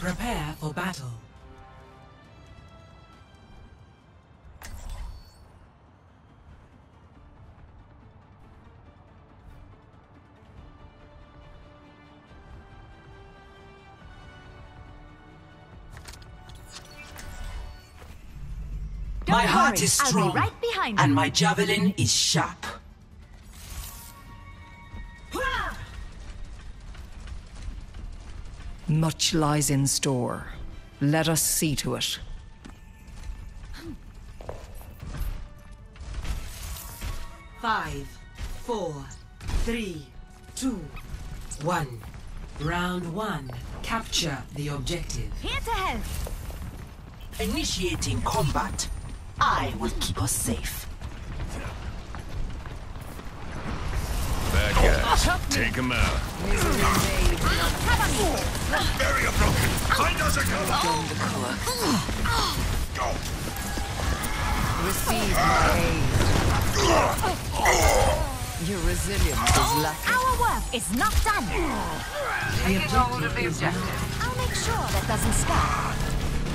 Prepare for battle. Don't my heart worry, is I'll be strong, right behind and my javelin is sharp. Much lies in store. Let us see to it. Five, four, three, two, one. Round one. Capture the objective. Here to help. Initiating combat. I will keep us safe. Take him out. Barrier broken! Find us a cover! Go! Receive my aid. Your resilience is lacking. Our work is not done. The objective is I'll make sure that doesn't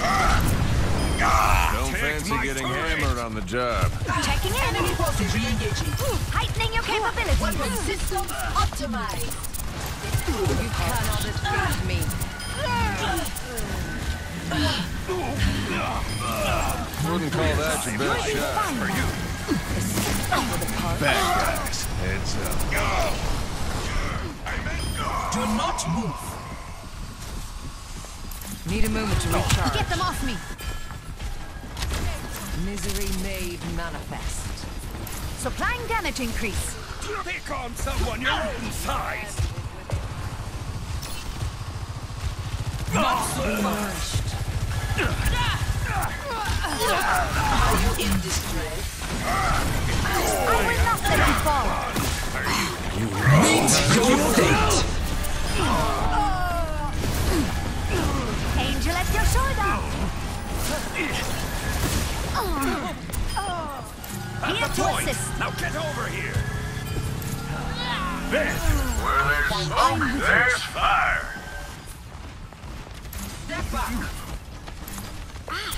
ah! Scar. Don't fancy getting hammered on the job. Checking in. enemy forces re-engaging. Heightening your capabilities. Weapon system optimized. You cannot escape me. Wouldn't call that your best shot. Bad guys. Heads up. Go! Do not move. Need a moment to recharge. Get them off me. Misery made manifest. Supplying damage increase. Pick on someone your own size! Are you in distress? I will not let you fall. Meet your fate. Angel at your shoulder. Here to Point! assist. Now get over here! Then, where there's smoke, there's fire! Step back. A ah,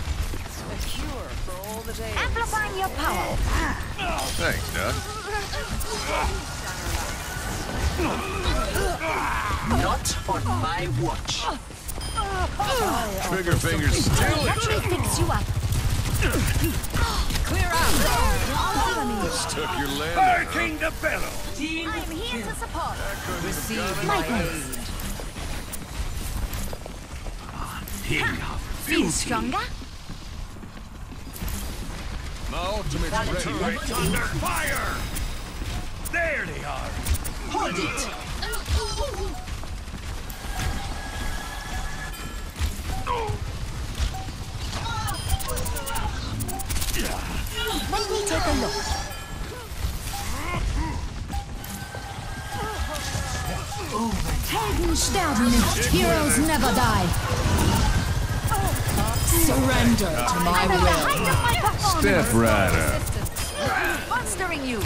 cure for all the days. Amplifying your power. Thanks, Doc. Not on my watch. Trigger fingers still Let me fix you up. Clear out. Follow me. took your landing. Barking the bellow! Team I am here to support. Receive My my thanks. aid. Feel stronger? My ultimate's ready. It's under fire! There they are! Hold it. Helden sterben nicht. Heroes never die. Surrender to my I'm at the will. height of my performance. Step right up. Monstering you.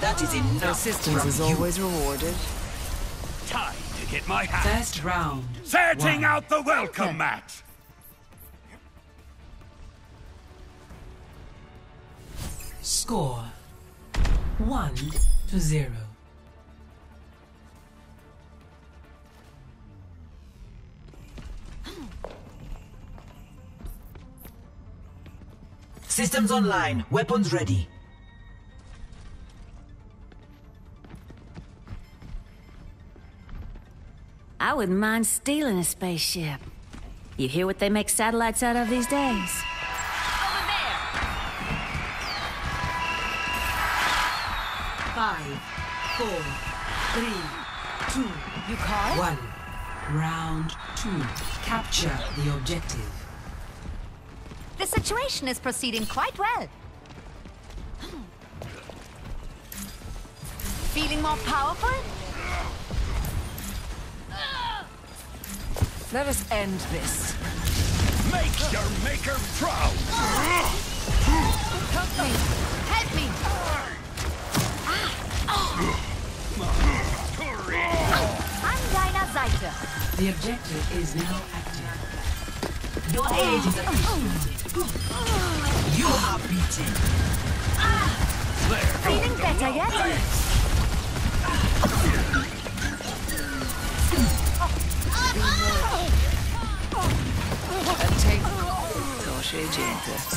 That is enough. Assistance is always rewarded. Time to get my hat! First round. Setting One. out the welcome mat! Score. One to zero. Systems online. Weapons ready. I wouldn't mind stealing a spaceship. You hear what they make satellites out of these days? Five, four, three, two, You call? one. Round two. Capture the objective. The situation is proceeding quite well. Feeling more powerful? Let us end this. Make your maker proud! Help me! Help me! I'm Dinah Zeit. The objective is now active. Your oh. aid is appreciated. You are beaten. Feeling better yet?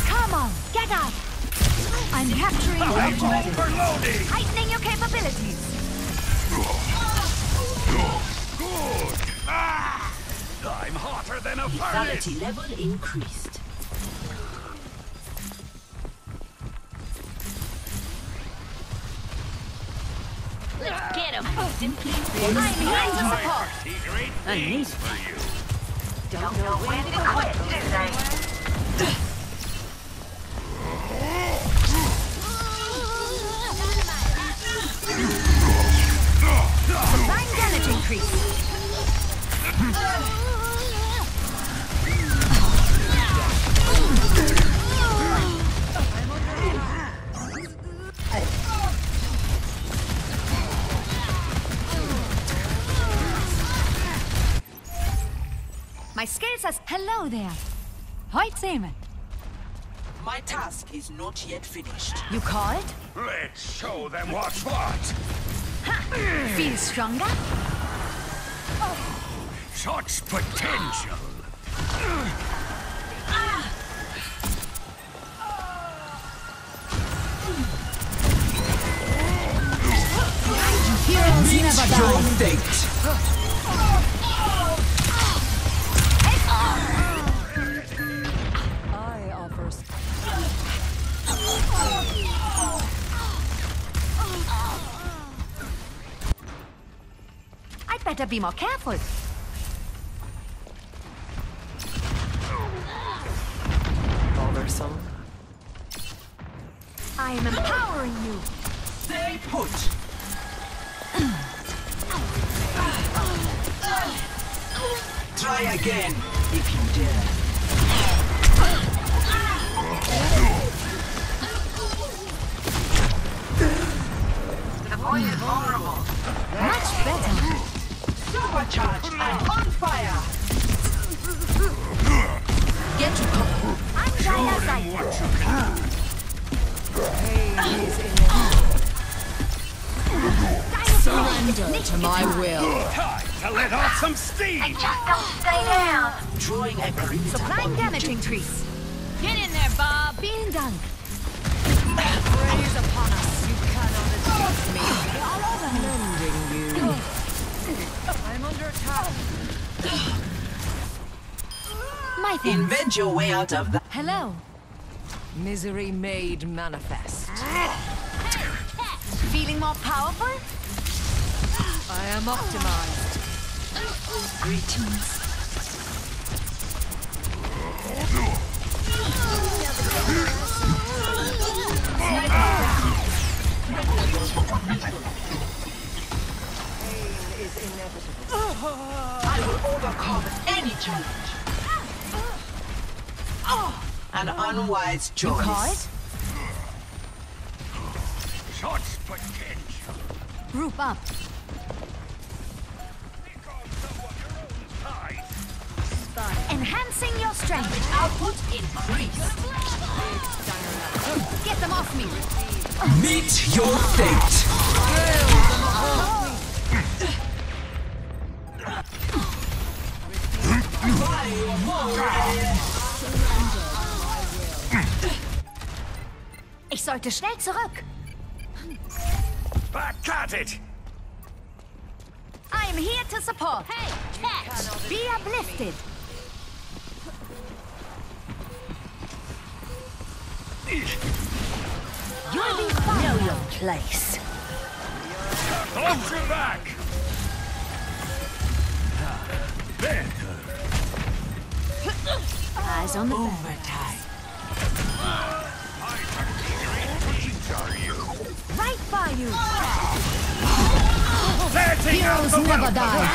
Come on, get up! I'm capturing the objective. Overloading! Heightening your capabilities. Good! Ah! I'm hotter than a furnace! Vitality level increased. Simply to support. I. Don't know when to quit, do damage increase. My skill says hello there. Heute sehen wir. My task is not yet finished. You called? Let's show them what's what! Feel stronger? Oh. Such potential! Heroes never die. fate. Better be more careful. bothersome. I am empowering you. Stay put. Try again if you dare. The boy is vulnerable. Much better. Supercharged and on fire. Get to cover. I'm Jaya Zaita. Surrender to my will. Time to let off some steam! Just don't stay down. Drawing a perimeter Supplying damage increase. Get in there, Bob! Being done. Praise upon us. You cannot escape me. My thing. Invent your way out of the Hello. Misery made manifest. Feeling more powerful? I am optimized. greetings. I will overcome any challenge. An unwise choice. Called? Such potential! Group up. Think of someone your own size! Enhancing your strength. Output increase. Get them off me. Meet your fate. Sollte schnell zurück. Back at it! I am here to support. Hey, catch. Be uplifted. You'll be fine. Know your place. Off your back! There! Eyes on the. Overtime. You. Setting out Heroes the never welcome! die.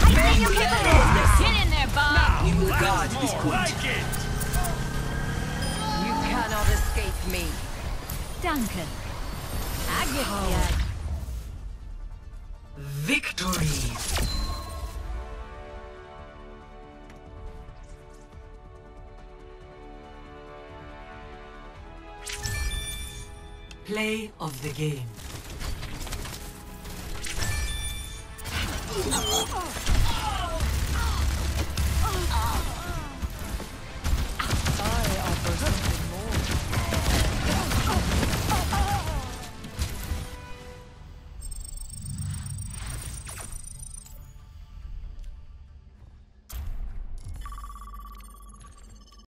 Heightening your capabilities. Get in there, Bob! We will guard this point. like it! You cannot escape me. Danke. I get ya. Victory. Play of the game. Oh.